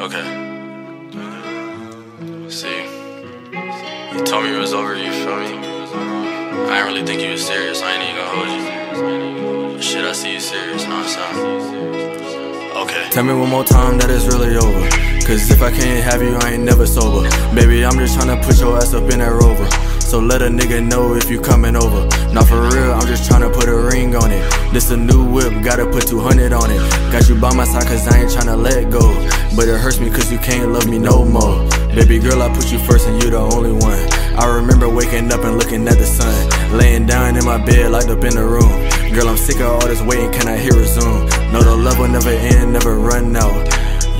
Okay. See, you told me it was over, you feel me? I didn't really think you was serious, I ain't even gonna hold you. Shit, I see you serious, what I'm saying? Okay. Tell me one more time that it's really over. Cause if I can't have you, I ain't never sober. Baby, I'm just tryna put your ass up in that rover. So let a nigga know if you coming over. Not for real, I'm just tryna put a ring on it. This a new whip, gotta put 200 on it. Got you by my side cause I ain't tryna let go. But it hurts me cause you can't love me no more. Baby girl, I put you first and you the only one. I remember waking up and looking at the sun. Laying down in my bed, locked up in the room. Girl, I'm sick of all this waiting, can I hear a zoom? No, the will never end, never run out.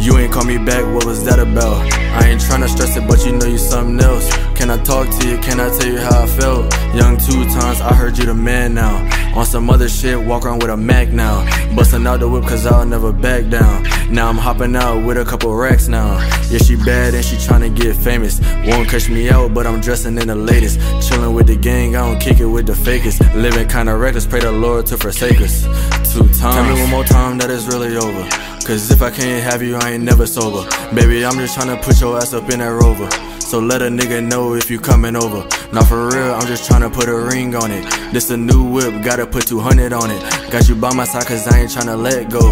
You ain't call me back, what was that about? I ain't tryna stress it, but you know you something else. Can I talk to you? Can I tell you how I felt? Young two times, I heard you the man now. On some other shit, walk around with a Mac now. Bustin' out the whip cause I'll never back down. Now I'm hopping out with a couple racks now. Yeah, she bad and she tryna get famous. Won't catch me out, but I'm dressing in the latest. Chillin' with the gang, I don't kick it with the fakest. Living kinda reckless, pray the Lord to forsake us. Two times. Tell me one more time that it's really over. Cause if I can't have you, I ain't never sober. Baby, I'm just tryna put your ass up in that rover. So let a nigga know if you coming over. Not for real, I'm just tryna put a ring on it. This a new whip, gotta put 200 on it. Got you by my side cause I ain't tryna let go.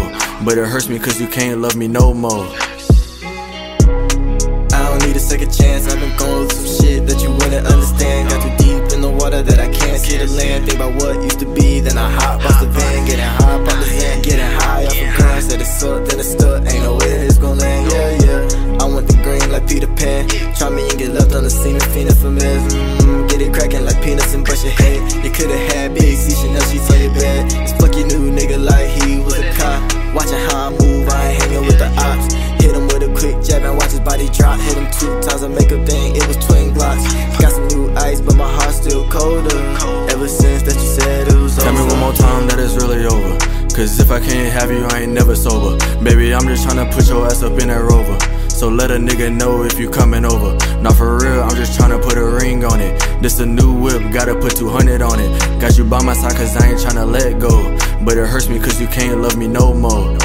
But it hurts me cause you can't love me no more. I don't need a second chance, I've been going through some shit that you wouldn't understand. Got too deep in the water that I can't see the land. Think about what on the scene of fiending for mess. Mm, get it cracking like peanuts and brush your head. You could've had big C Chanel sheets on your bed. This plucky new nigga like he was a cop. Watching how I move, I ain't hanging with the ops. Hit him with a quick jab and watch his body drop. Hit him two times, I make a thing, it was twin glocks. Got some new ice, but my heart's still colder. I can't have you, I ain't never sober. Baby, I'm just tryna put your ass up in that rover. So let a nigga know if you coming over. Not for real, I'm just tryna put a ring on it. This a new whip, gotta put 200 on it. Got you by my side cause I ain't tryna let go. But it hurts me cause you can't love me no more.